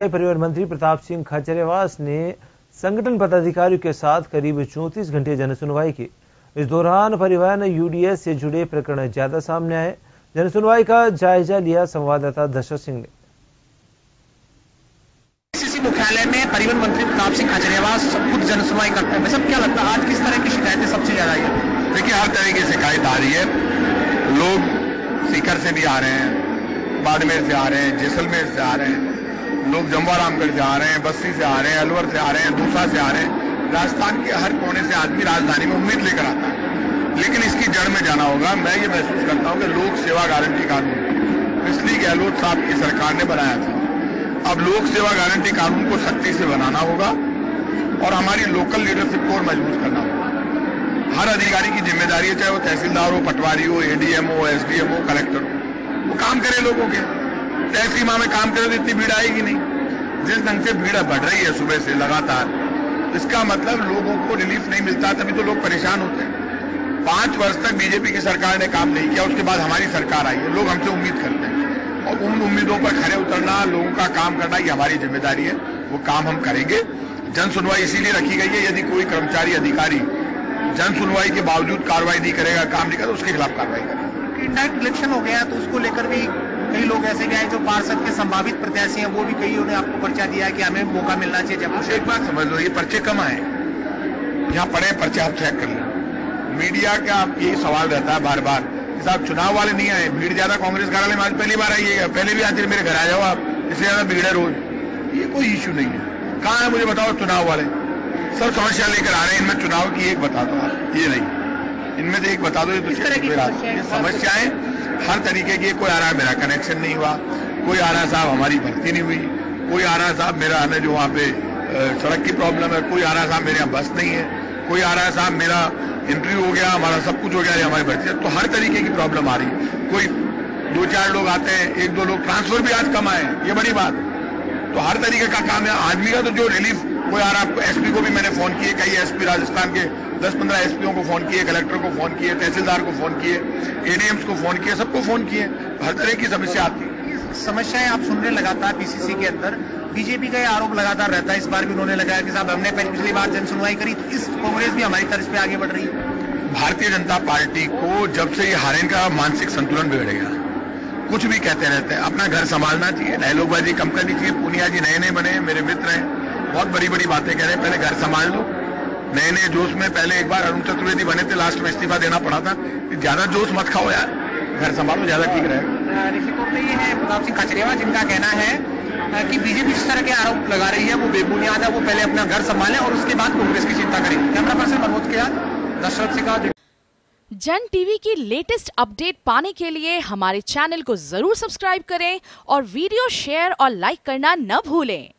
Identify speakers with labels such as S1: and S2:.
S1: परिवहन मंत्री प्रताप सिंह खाचरियावास ने संगठन पदाधिकारियों के साथ करीब चौंतीस घंटे जन सुनवाई की। इस दौरान परिवहन यूडीएस से जुड़े प्रकरण ज़्यादा सामने आए। जन सुनवाई का जायजा लिया संवाददाता दशरथ सिंह ने।
S2: मुख्यालय में परिवहन मंत्री प्रताप सिंह खाचरियावास खुद जन सुनवाई करते हैं। सब क्या लगता है आज किस तरह की शिकायतें सबसे ज़्यादा आई है?
S3: देखिए हर तरह की शिकायत आ रही है। लोग सीकर से भी आ रहे हैं बाड़मेर से आ रहे हैं जैसलमेर से आ रहे हैं। लोग जम्वा रामगढ़ से आ रहे हैं, बस्ती से आ रहे हैं, अलवर से आ रहे हैं, दूसरा से आ रहे हैं। राजस्थान के हर कोने से आदमी राजधानी में उम्मीद लेकर आता है। लेकिन इसकी जड़ में जाना होगा। मैं ये महसूस करता हूँ कि लोक सेवा गारंटी कानून इसलिए गहलोत साहब की सरकार ने बनाया था। अब लोक सेवा गारंटी कानून को सख्ती से बनाना होगा और हमारी लोकल लीडरशिप को और मज़बूत करना होगा। हर अधिकारी की ज़िम्मेदारी है, चाहे वो तहसीलदार हो, पटवारी हो एडीएम हो एसडीएम हो कलेक्टर हो। वो काम करे लोगों के। तय सीमा में काम करे तो इतनी भीड़ आएगी नहीं। जिस ढंग से भीड़ बढ़ रही है सुबह से लगातार, इसका मतलब लोगों को रिलीफ नहीं मिलता, तभी तो लोग परेशान होते हैं। पाँच वर्ष तक बीजेपी की सरकार ने काम नहीं किया, उसके बाद हमारी सरकार आई है, लोग हमसे उम्मीद करते हैं। और उन उम्मीदों पर खड़े उतरना, लोगों का काम करना, ये हमारी ज़िम्मेदारी है, वो काम हम करेंगे। जन सुनवाई इसीलिए रखी गई है, यदि कोई कर्मचारी, अधिकारी जन सुनवाई के बावजूद कार्रवाई नहीं करेगा, काम नहीं करेगा उसके खिलाफ कार्रवाई करेगा।
S2: इलेक्शन हो गया तो उसको लेकर भी कई लोग ऐसे गए जो पार्षद के संभावित प्रत्याशी हैं, वो भी कई उन्हें आपको पर्चा दिया कि हमें मौका मिलना चाहिए जब
S3: एक बात समझ लो, ये पर्चे कम आए। यहाँ पड़े पर्चे, आप चेक कर लें। मीडिया का यही सवाल रहता है बार बार साहब, चुनाव वाले नहीं आए, भीड़ ज़्यादा, कांग्रेस कार्यालय में आज पहली बार आई है, पहले भी आते मेरे घर आ जाओ आप इससे ज़्यादा भीड़ है रोज। ये कोई इश्यू नहीं है। कहाँ है मुझे बताओ, चुनाव वाले? सब समस्या लेकर आ रहे हैं? इनमें चुनाव की एक बता दो आप, ये नहीं। इनमें से एक बता दो ये समस्याएँ हर तरीके की कोई आ रहा है मेरा कनेक्शन नहीं हुआ कोई आ रहा साहब हमारी भर्ती नहीं हुई कोई आ रहा साहब मेरा है जो वहाँ पे सड़क की प्रॉब्लम है कोई आ रहा साहब मेरे यहाँ बस नहीं है कोई आ रहा है साहब मेरा इंटरव्यू हो गया हमारा सब कुछ हो गया हमारी भर्ती तो हर तरीके की प्रॉब्लम आ रही है। कोई दो चार लोग आते हैं एक दो लोग ट्रांसफ़र भी आज कम आए ये बड़ी बात। तो हर तरीके का काम है आदमी का तो जो रिलीफ कोई आ रहा आपको एसपी को भी मैंने फ़ोन किए कई एसपी राजस्थान के 10-15 एसपीओ को फ़ोन किए कलेक्टर को फ़ोन किए तहसीलदार को फ़ोन किए एडीएम्स को फ़ोन किए सबको फ़ोन किए। हर तरह की समस्या आती है।
S2: समस्याएँ आप सुन रहे लगातार पीसीसी के अंदर। बीजेपी का आरोप लगातार रहता है। इस बार भी उन्होंने लगाया कि साहब हमने पिछली बार जन सुनवाई करी तो इस कांग्रेस भी हमारी तर्ज पे आगे बढ़ रही है।
S3: भारतीय जनता पार्टी को जब से ये हारे का मानसिक संतुलन बिगड़ गया कुछ भी कहते रहते हैं अपना घर संभालना चाहिए डायलॉगबाजी कम करनी चाहिए पूनिया जी नए नए बने मेरे मित्र हैं बहुत बड़ी बड़ी बातें कह रहे हैं पहले घर संभाल लो नए नए जोश में पहले एक बार अरुण चतुर्वेदी बने थे लास्ट में इस्तीफा देना पड़ा था। ज़्यादा जोश मत खाओ यार। घर संभालो ज़्यादा ठीक रहेगा
S2: रिपोर्ट में ये है प्रताप सिंह खाचरियावा जिनका कहना है कि बीजेपी जिस तरह के आरोप लगा रही है वो बेबुनियाद है वो पहले अपना घर संभाले और उसके बाद कांग्रेस की चिंता करें। कैमरा पर्सन मनोज के दशरथ सिंह
S4: जन टीवी की लेटेस्ट अपडेट पाने के लिए हमारे चैनल को ज़रूर सब्सक्राइब करें और वीडियो शेयर और लाइक करना न भूलें।